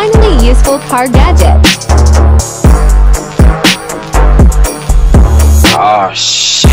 Finally useful car gadget. Oh shit.